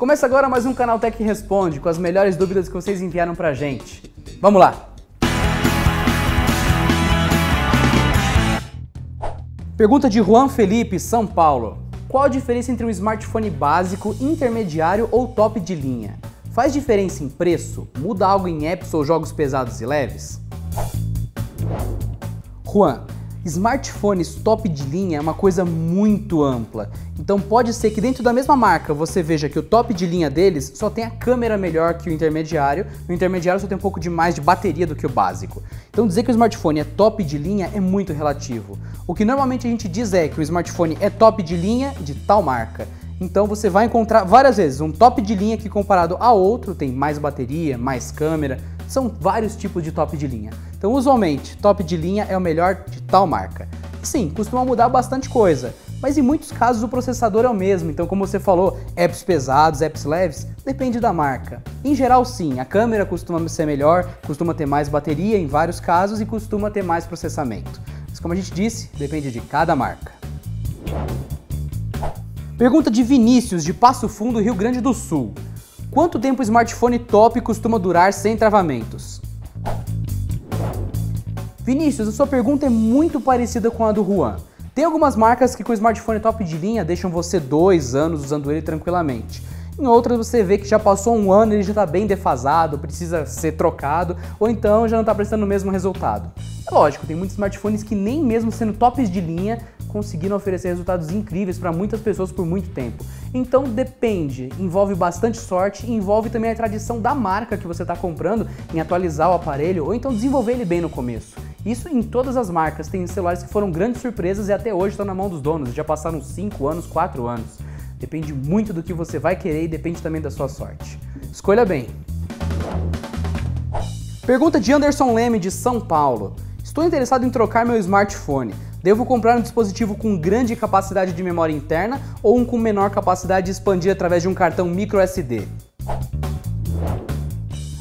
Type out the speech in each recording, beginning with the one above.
Começa agora mais um Canal Tech Responde com as melhores dúvidas que vocês enviaram pra gente. Vamos lá! Pergunta de Juan Felipe, São Paulo. Qual a diferença entre um smartphone básico, intermediário ou top de linha? Faz diferença em preço? Muda algo em apps ou jogos pesados e leves? Juan, Smartphones top de linha é uma coisa muito ampla. Então pode ser que dentro da mesma marca você veja que o top de linha deles só tem a câmera melhor que o intermediário, o intermediário só tem um pouco de mais de bateria do que o básico. Então dizer que o smartphone é top de linha é muito relativo. O que normalmente a gente diz é que o smartphone é top de linha de tal marca. Então você vai encontrar várias vezes um top de linha que comparado a outro tem mais bateria, mais câmera, são vários tipos de top de linha. Então, usualmente, top de linha é o melhor de tal marca. Sim, costuma mudar bastante coisa, mas em muitos casos o processador é o mesmo. Então, como você falou, apps pesados, apps leves, depende da marca. Em geral, sim, a câmera costuma ser melhor, costuma ter mais bateria em vários casos e costuma ter mais processamento. Mas como a gente disse, depende de cada marca. Pergunta de Vinícius, de Passo Fundo, Rio Grande do Sul. Quanto tempo o smartphone top costuma durar sem travamentos? Vinícius, a sua pergunta é muito parecida com a do Juan. Tem algumas marcas que com smartphone top de linha deixam você dois anos usando ele tranquilamente. Em outras você vê que já passou um ano e ele já está bem defasado, precisa ser trocado, ou então já não está prestando o mesmo resultado. É lógico, tem muitos smartphones que nem mesmo sendo tops de linha conseguiram oferecer resultados incríveis para muitas pessoas por muito tempo. Então depende, envolve bastante sorte e envolve também a tradição da marca que você está comprando em atualizar o aparelho ou então desenvolver ele bem no começo. Isso em todas as marcas, tem celulares que foram grandes surpresas e até hoje estão na mão dos donos, já passaram 5 anos, 4 anos. Depende muito do que você vai querer e depende também da sua sorte. Escolha bem. Pergunta de Anderson Leme de São Paulo. Estou interessado em trocar meu smartphone. Devo comprar um dispositivo com grande capacidade de memória interna ou um com menor capacidade de expandir através de um cartão micro SD?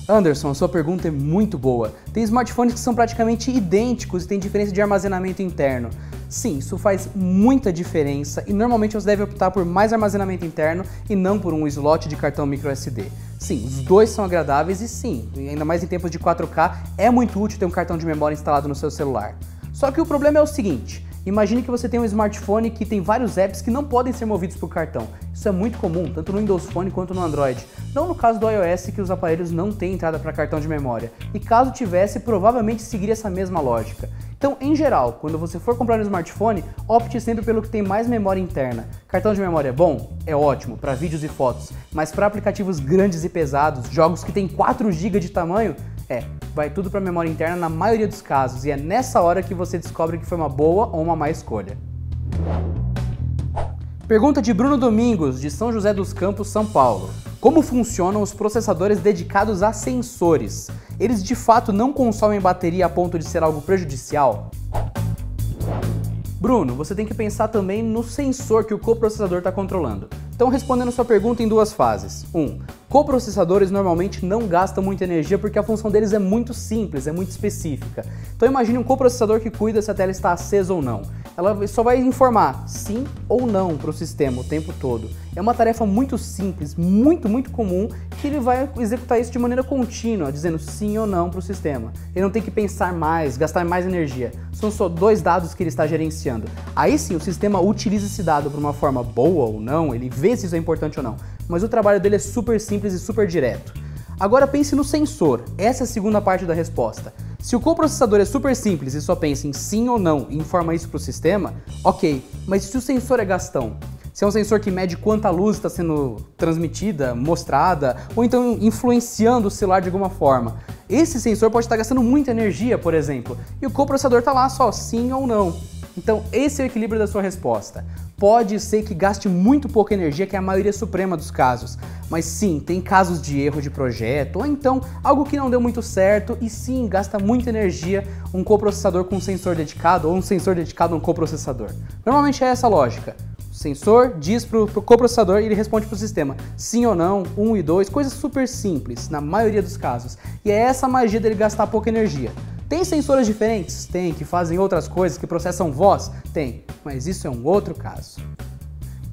Anderson, sua pergunta é muito boa. Tem smartphones que são praticamente idênticos e tem diferença de armazenamento interno. Sim, isso faz muita diferença e normalmente você deve optar por mais armazenamento interno e não por um slot de cartão microSD. Sim, os dois são agradáveis e sim, ainda mais em tempos de 4K, é muito útil ter um cartão de memória instalado no seu celular. Só que o problema é o seguinte: imagine que você tem um smartphone que tem vários apps que não podem ser movidos por cartão. Isso é muito comum, tanto no Windows Phone quanto no Android. Não no caso do iOS, que os aparelhos não têm entrada para cartão de memória. E caso tivesse, provavelmente seguiria essa mesma lógica. Então, em geral, quando você for comprar um smartphone, opte sempre pelo que tem mais memória interna. Cartão de memória é bom? É ótimo para vídeos e fotos, mas para aplicativos grandes e pesados, jogos que têm 4 GB de tamanho, é, vai tudo para memória interna na maioria dos casos, e é nessa hora que você descobre que foi uma boa ou uma má escolha. Pergunta de Bruno Domingos, de São José dos Campos, São Paulo. Como funcionam os processadores dedicados a sensores? Eles de fato não consomem bateria a ponto de ser algo prejudicial? Bruno, você tem que pensar também no sensor que o coprocessador está controlando. Então, respondendo sua pergunta em duas fases. 1. Um, coprocessadores normalmente não gastam muita energia porque a função deles é muito simples, é muito específica. Então, imagine um coprocessador que cuida se a tela está acesa ou não. Ela só vai informar sim ou não para o sistema o tempo todo. É uma tarefa muito simples, muito, muito comum, que ele vai executar isso de maneira contínua, dizendo sim ou não para o sistema. Ele não tem que pensar mais, gastar mais energia. São só dois dados que ele está gerenciando. Aí sim, o sistema utiliza esse dado para uma forma boa ou não, ele vê se isso é importante ou não. Mas o trabalho dele é super simples e super direto. Agora pense no sensor. Essa é a segunda parte da resposta. Se o coprocessador é super simples e só pensa em sim ou não e informa isso para o sistema, ok. Mas se o sensor é gastão, se é um sensor que mede quanta luz está sendo transmitida, mostrada, ou então influenciando o celular de alguma forma. Esse sensor pode estar gastando muita energia, por exemplo, e o coprocessador está lá só sim ou não. Então, esse é o equilíbrio da sua resposta. Pode ser que gaste muito pouca energia, que é a maioria suprema dos casos, mas sim, tem casos de erro de projeto, ou então algo que não deu muito certo, e sim, gasta muita energia um coprocessador com um sensor dedicado, ou um sensor dedicado a um coprocessador. Normalmente é essa a lógica sensor diz para o coprocessador e ele responde para o sistema sim ou não, 1 um e 2, coisas super simples na maioria dos casos. E é essa magia dele gastar pouca energia. Tem sensores diferentes? Tem, que fazem outras coisas, que processam voz? Tem, mas isso é um outro caso.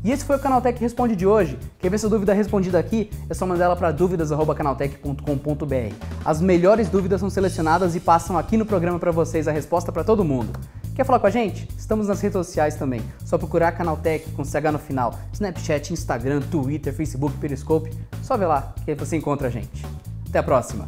E esse foi o Canaltech Responde de hoje. Quer ver sua dúvida respondida aqui? É só mandar ela para dúvidas@canaltech.com.br. As melhores dúvidas são selecionadas e passam aqui no programa para vocês a resposta para todo mundo. Quer falar com a gente? Estamos nas redes sociais também. Só procurar Canaltech com CH no final. Snapchat, Instagram, Twitter, Facebook, Periscope. Só vê lá que aí você encontra a gente. Até a próxima.